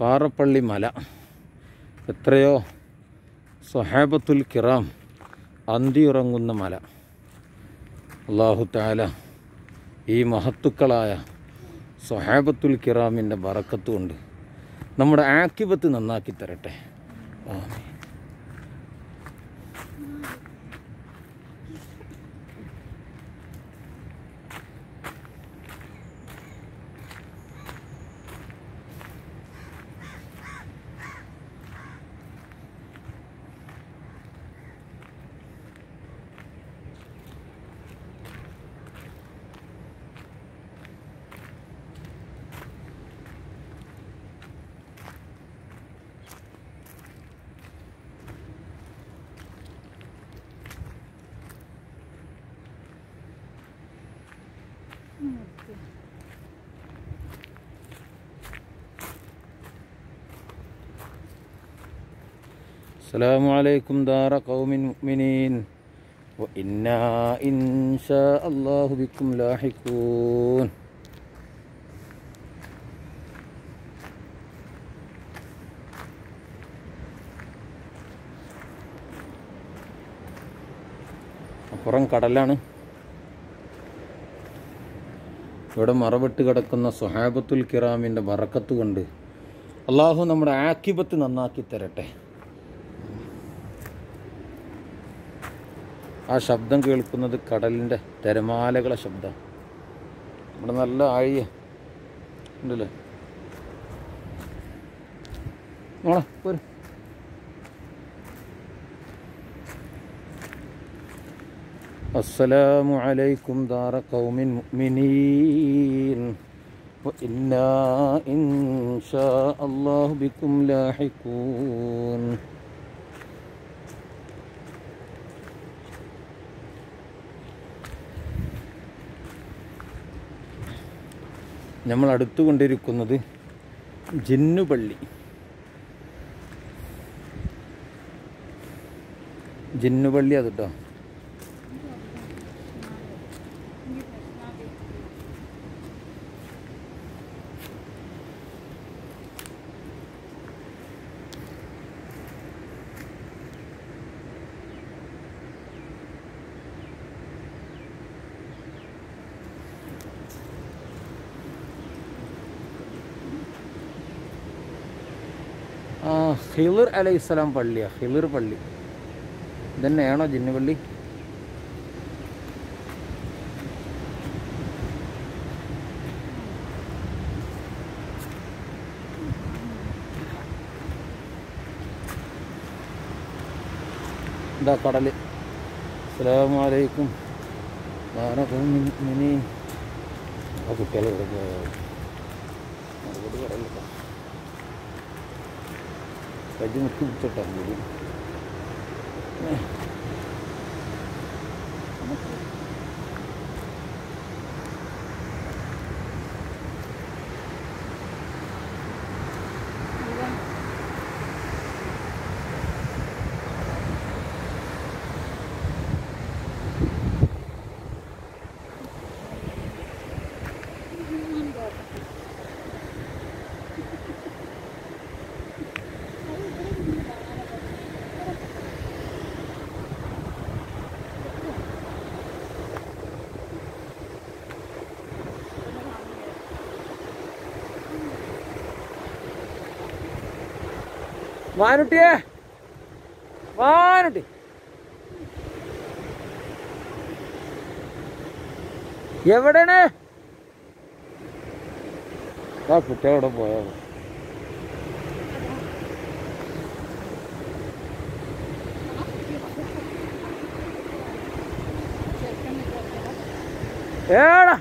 പാറപ്പള്ളി മല. എത്രയോ സൊഹാബത്തുൽ കിറാം അന്തിയുറങ്ങുന്ന മല. അള്ളാഹു താല ഈ മഹത്തുക്കളായ സൊഹാബത്തുൽ കിറാമിന്റെ ബറക്കത്തുകൊണ്ട് നമ്മുടെ ആക്കിബത്ത് നന്നാക്കി തരട്ടെ. ആമീൻ. السلام عليكم دار قوم مؤمنين وإنا إن شاء الله بكم لاحقون അപ്പുറം കടലാണ് ഇവിടെ മറവിട്ട് കിടക്കുന്ന സുഹാബത്തുൽ കിറാമിന്റെ വറക്കത്ത് കൊണ്ട് അള്ളാഹു നമ്മുടെ ആക്കിബത്ത് നന്നാക്കി തരട്ടെ. ആ ശബ്ദം കേൾക്കുന്നത് കടലിന്റെ തിരമാലകളെ ശബ്ദം. ഇവിടെ നല്ല ആഴിയ. ഉണ്ടല്ലേ? മോളെ പോര്. السلام عليكم دار قوم مؤمنين وإنا إن شاء الله بكم لاحقون നമ്മൾ അടുത്തുകൊണ്ടിരിക്കുന്നത് ജിന്നുപള്ളി ജിന്നുപള്ളി അത് കേട്ടോ അലൈഹി അലൈഹിസ്സലാം പള്ളിയാ ഹിളിർ പള്ളി. ഇതന്നെയാണോ ജിന്നുപള്ളി ഇതാ കടൽ. അസ്സലാമലൈക്കും മിനി ആ കുട്ടികളെ ഇവിടെ പോയോ. Kadang tu tak boleh. വാനുട്ടിയേ. വാനുട്ടി. എവിടെയാണ്? ആ കുട്ടികളവിടെ പോയോ? ഏടാ.